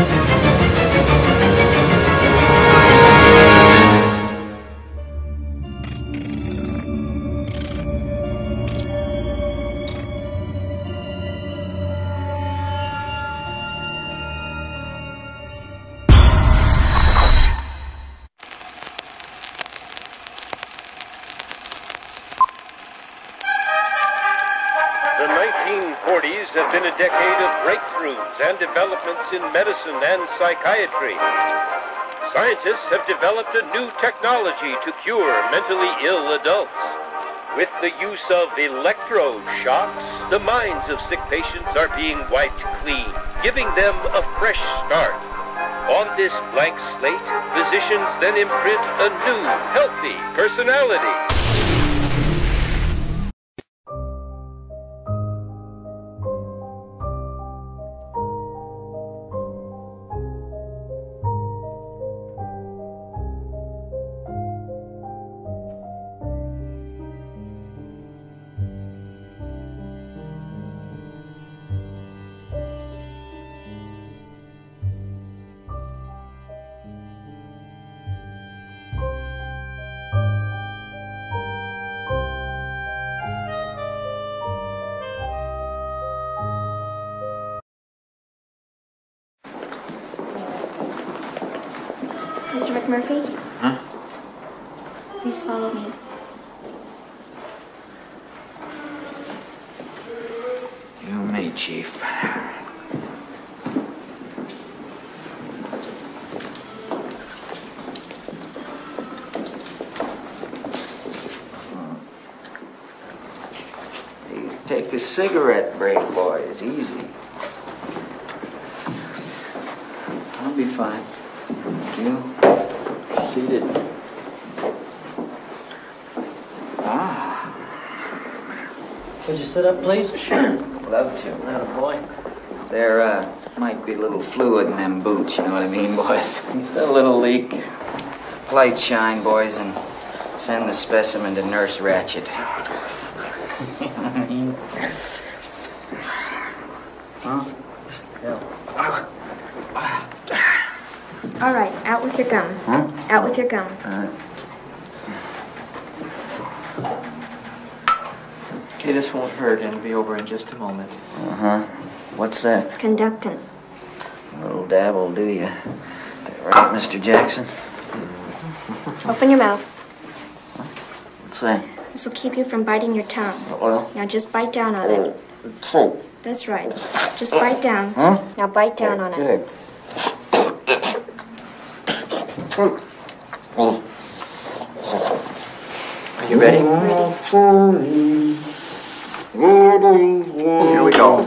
The 1940s have been a decade of breakthroughs and developments in medicine and psychiatry. Scientists have developed a new technology to cure mentally ill adults. With the use of electroshocks, the minds of sick patients are being wiped clean, giving them a fresh start. On this blank slate, physicians then imprint a new, healthy personality. Mr. McMurphy? Huh? Please follow me. You may, Chief. Take a cigarette break, boys. Easy. I'll be fine. You seated. Ah, Could you sit up, please? sure. Love to. Oh, boy. There uh, might be a little fluid in them boots, you know what I mean, boys? Just a little leak. Light shine, boys, and send the specimen to Nurse Ratched. you know what I mean? Huh? Yeah. All right, out with your gum. Huh? Out with your gum. Uh, Okay, this won't hurt. It'll be over in just a moment. uh-huh. What's that? Conductant. A little dab will do you. Right, Mr. Jackson? Open your mouth. What's that? This will keep you from biting your tongue. Well, Now just bite down on it. oh, That's right. Just bite down. Huh? Now bite down on it. good. Are you ready? Here we go.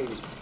going to be